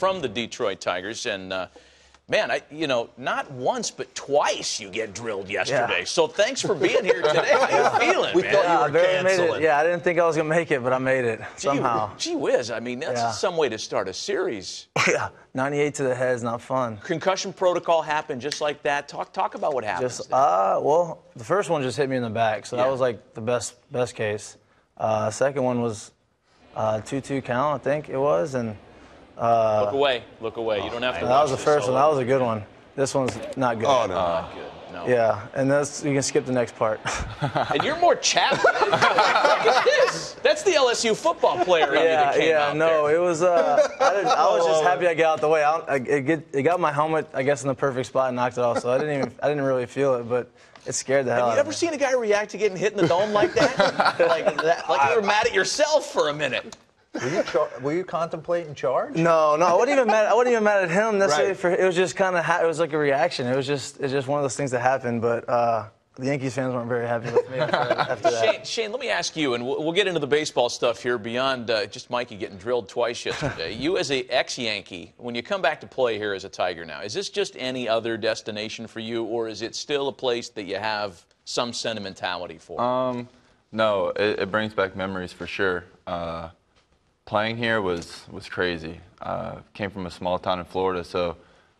from the Detroit Tigers, and uh, man, I you know not once but twice you get drilled yesterday. Yeah. So thanks for being here today. How you feeling, We man? thought Yeah, you I were made it. canceling. Yeah, I didn't think I was gonna make it, but I made it Gee- somehow. Gee whiz! I mean, that's Yeah. some way to start a series. yeah, 98 to the head is not fun. Concussion protocol happened just like that. Talk talk about what happened. Just uh, well, the first one just hit me in the back, so Yeah. that was like the best best case. Uh, second one was uh, two-two count, I think it was, and look away, look away. You don't have to. that was the this first one. That was a good one. This one's not good. Oh no. Not good. No. Yeah, and this you can skip the next part. And you're more Chapman. Look at this. That's the LSU football player in you yeah, that came yeah, out no, there. it was. Uh, I, didn't, I was just happy I got out the way. I, I, it, get, it got my helmet, I guess, in the perfect spot and knocked it off. So I didn't even, I didn't really feel it, but it scared the hell Have out you of ever me. seen a guy react to getting hit in the dome like that? like that? Like you were mad at yourself for a minute. Were you, char- were you contemplating charge? No, no, I wasn't even mad. I wasn't even mad at him necessarily. Right. For it was just kind of, ha- it was like a reaction. It was just, it's just one of those things that happened. But uh, the Yankees fans weren't very happy with me after, after that. Shane, Shane, let me ask you, and we'll, we'll get into the baseball stuff here beyond uh, just Mikie getting drilled twice yesterday. you, as a ex-Yankee, when you come back to play here as a Tiger now, is this just any other destination for you, or is it still a place that you have some sentimentality for? Um, no, it, it brings back memories for sure. Uh, playing here was was crazy. Uh, came from a small town in Florida, so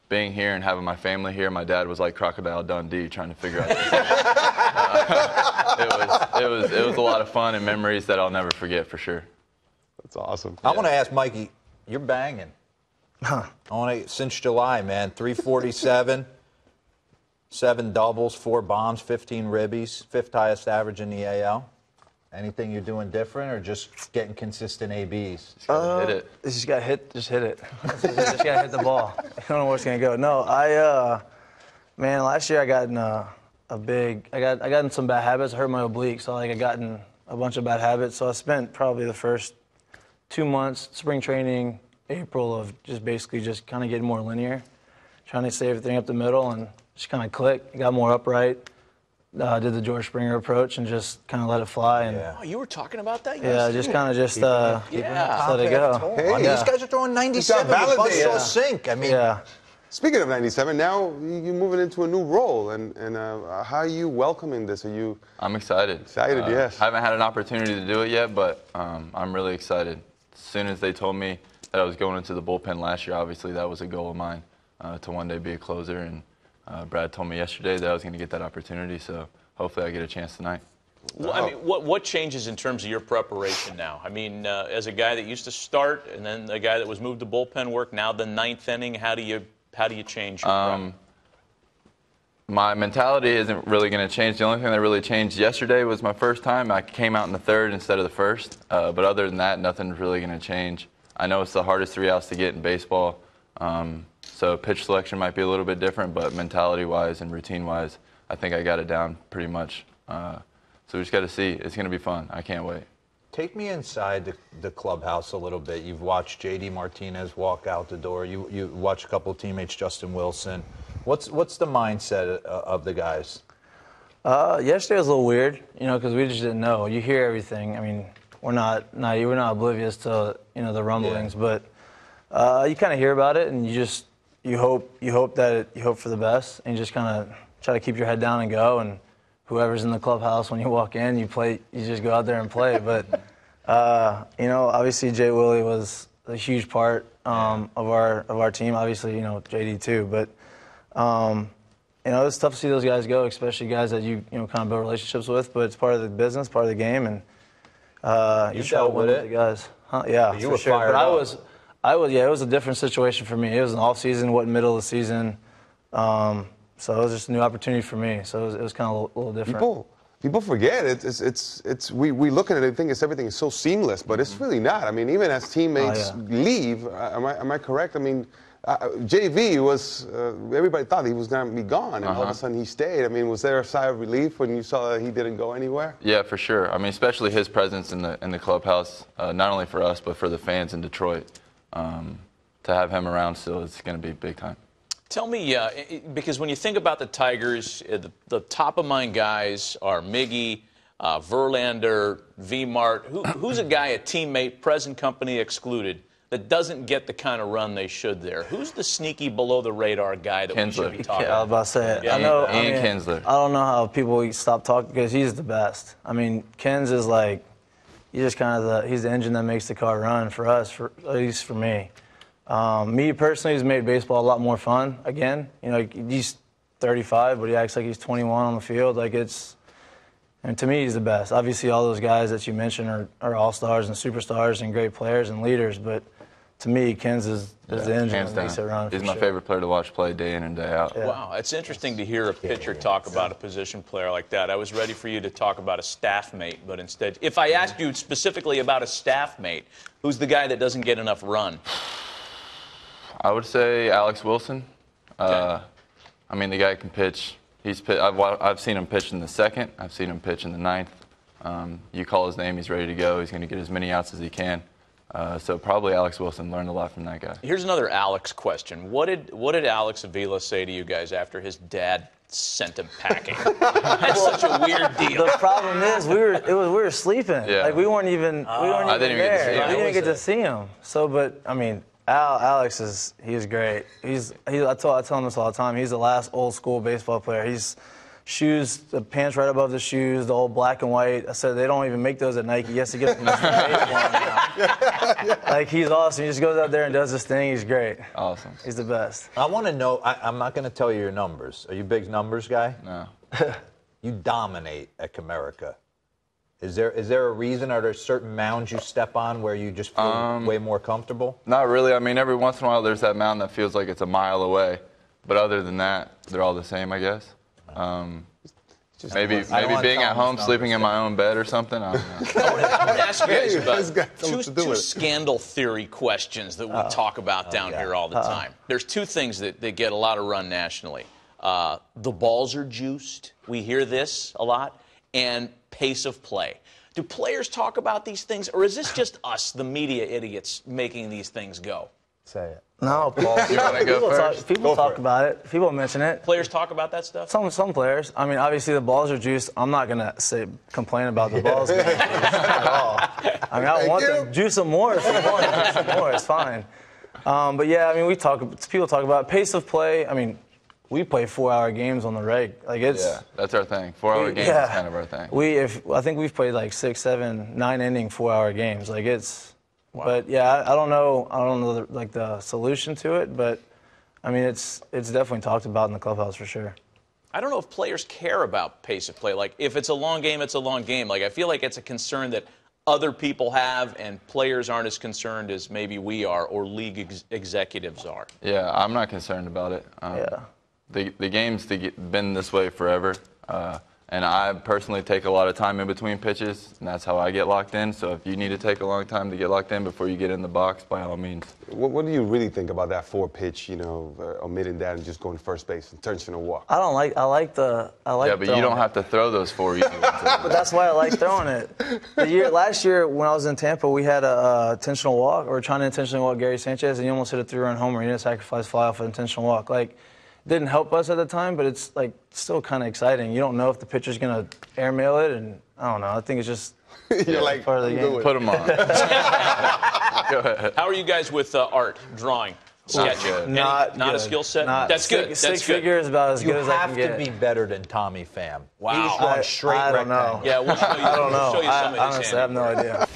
being here and having my family here, my dad was like Crocodile Dundee trying to figure out. This. uh, it was it was it was a lot of fun and memories that I'll never forget for sure. That's awesome. I want to ask Mikie, you're banging. Huh. want to since July, man. 347, seven doubles, four bombs, 15 ribbies, fifth highest average in the AL. Anything you're doing different, or just getting consistent ABs? Just gotta hit it. Just got hit. Just hit it. just got to hit the ball. I don't know where it's gonna go. No, I, uh, man, last year I got in a, a big. I got I got in some bad habits. I hurt my oblique, so like I got in a bunch of bad habits. So I spent probably the first two months, spring training, April of just basically just kind of getting more linear, trying to stay everything up the middle and just kind of click. Got more upright. Uh, did the George Springer approach and just kind of let it fly and Yeah. oh, you were talking about that yeah, yesterday. just kind of just uh, Yeah. just let it go. Hey, Hey. these guys are throwing 97 with validated. buzzsaw Yeah. sink. I mean, Yeah. Speaking of 97, now you're moving into a new role, and, and uh, how are you welcoming this? Are you I'm excited. Excited, Uh, yes. Haven't had an opportunity to do it yet, but um, I'm really excited. As soon as they told me that I was going into the bullpen last year, obviously that was a goal of mine uh, to one day be a closer. And uh, Brad told me yesterday that I was going to get that opportunity, so hopefully I get a chance tonight. Well, I mean, what, what changes in terms of your preparation now? I mean, uh, as a guy that used to start and then a guy that was moved to bullpen work, now the ninth inning, how do you how do you change your Um, my mentality isn't really going to change. The only thing that really changed yesterday was my first time. I came out in the third instead of the first. Uh, but other than that, nothing's really going to change. I know it's the hardest three outs to get in baseball. Um, so pitch selection might be a little bit different, but mentality-wise and routine-wise, I think I got it down pretty much. Uh, so we just got to see. It's going to be fun. I can't wait. Take me inside the, the clubhouse a little bit. You've watched J.D. Martinez walk out the door. You you watched a couple of teammates, Justin Wilson. What's what's the mindset uh, of the guys? Uh, yesterday was a little weird, you know, because we just didn't know. You hear everything. I mean, we're not, not we're not oblivious to you know the rumblings, Yeah. but uh, you kind of hear about it, and you just you hope you hope that it, you hope for the best, and you just kind of try to keep your head down and go. And whoever's in the clubhouse when you walk in, you play. You just go out there and play. But uh, you know, obviously Jay Willie was a huge part um, of our of our team. Obviously, you know JD too, but. Um, you know, it's tough to see those guys go, especially guys that you you know kind of build relationships with. But it's part of the business, part of the game, and uh, You to dealt with the it. guys. Huh? Yeah, you for were sure. fired But I up. was, I was, yeah, it was a different situation for me. It was an off season, what middle of the season, um, so it was just a new opportunity for me. So it was, it was kind of a little, little different. people? People forget it's it's it's, it's we, we look at it and think it's everything is so seamless, but it's really not. I mean, even as teammates Oh, yeah. leave, uh, am I am I correct? I mean, uh, JV was uh, everybody thought he was going to be gone, and all of Uh-huh. a sudden he stayed. I mean, was there a sigh of relief when you saw that he didn't go anywhere? Yeah, for sure. I mean, especially his presence in the in the clubhouse, uh, not only for us but for the fans in Detroit. Um, to have him around still is going to be big time. Tell me, uh, i- i- because when you think about the Tigers, uh, the, the top of mind guys are Miggy, uh, Verlander, V Mart. Who, who's a guy, a teammate, present company excluded, that doesn't get the kind of run they should there? Who's the sneaky below the radar guy that we should be talking Yeah, I was about to say it. Yeah, I know. I mean, Kinsler. I don't know how people stop talking because he's the best. I mean, Kins is like, he's just kind of the he's the engine that makes the car run for us, for at least for me. Um, me personally, he's made baseball a lot more fun. Again, you know, he's 35, but he acts like he's 21 on the field. Like it's, and to me, he's the best. Obviously, all those guys that you mentioned are, are all stars and superstars and great players and leaders, but to me, Kins is, is the engine that makes it run. He's my sure. favorite player to watch play day in and day out. Yeah. Wow, it's interesting to hear a pitcher talk about a position player like that. I was ready for you to talk about a staff mate, but instead, if I asked you specifically about a staff mate, who's the guy that doesn't get enough run? I would say Alex Wilson. Uh, I mean, the guy can pitch. He's pit, I've, I've seen him pitch in the second. I've seen him pitch in the ninth. Um, you call his name, he's ready to go. He's going to get as many outs as he can. Uh, so probably Alex Wilson learned a lot from that guy. Here's another Alex question. What did what did Alex Avila say to you guys after his dad sent him packing? That's such a weird deal. The problem is we were it was we were sleeping. Yeah. Like we weren't even we weren't I even didn't even get to there. see him. We didn't get to see him. So, but I mean, Al Alex is he's great. He's he, I tell I tell him this all the time. He's the last old school baseball player. He's shoes, the pants right above the shoes, the old black and white. I said they don't even make those at Nike. Yes, He has to get them from the baseball. Like he's awesome. He just goes out there and does his thing. He's great. Awesome. He's the best. I want to know. I, I'm not going to tell you your numbers. Are you a big numbers guy? No. You dominate at Comerica. Is there is there a reason? Are there certain mounds you step on where you just feel Um, way more comfortable? Not really. I mean, every once in a while there's that mountain that feels like it's a mile away. But other than that, they're all the same, I guess. Um, maybe maybe being at home, sleeping in my own bed or something. I don't know. I want to ask you guys Hey, this guy about two, us to do two scandal theory questions that we talk about down here all the time. There's two things that, that get a lot of run nationally. Uh, the balls are juiced. We hear this a lot. And pace of play. Do players talk about these things, or is this just us, the media idiots, making these things go? Say it. No, Paul. You want to go people talk, people Go talk about it. People mention it. Players talk about that stuff? Some some players. I mean, obviously the balls are juiced. I'm not gonna say complain about the balls at all. I mean, I Thank want you. them juice them more if you want. Juice them more. It's fine. Um, but yeah, I mean, we talk. People talk about pace of play. I mean, we play four-hour games on the reg. Like it's. Yeah, that's our thing. Four-hour games yeah. is kind of our thing. We if I think we've played like six, seven, nine inning, four-hour games. Like it's. But yeah, I, I don't know. I don't know the, like the solution to it, but. I mean, it's it's definitely talked about in the clubhouse for sure. I don't know if players care about pace of play. Like, if it's a long game, it's a long game. Like, I feel like it's a concern that other people have, and players aren't as concerned as maybe we are or league ex- executives are. Yeah, I'm not concerned about it. Um, Yeah. The, the game's the, been this way forever. Uh, and I personally take a lot of time in between pitches, and that's how I get locked in. So if you need to take a long time to get locked in before you get in the box, by all means. What, what do you really think about that four pitch, you know, uh, omitting that and just going to first base and turning a walk? I don't like. I like the. I like. The yeah, but you don't it. have to throw those four easy ones. But that's why I like throwing it. The year last year when I was in Tampa, we had a, uh intentional walk. We were trying to intentionally walk Gary Sanchez, and he almost hit a three-run homer. He didn't sacrifice fly off an intentional walk. Like, it didn't help us at the time, but it's like still kind of exciting. You don't know if the pitcher's gonna airmail it, and I don't know. I think it's just You're like, part of the "I'm game. Put them on. Go ahead. How are you guys with uh, art, drawing, sketching? good. Any- not not a skill set. Not- That's good. Six, That's six good. figures is about as You good as I get. You have can to get. be better than Tommy Pham. Wow. He just going I- straight I don't know. Yeah, we'll show you, I don't know. we'll know. show you I, some of his honestly, I have no idea.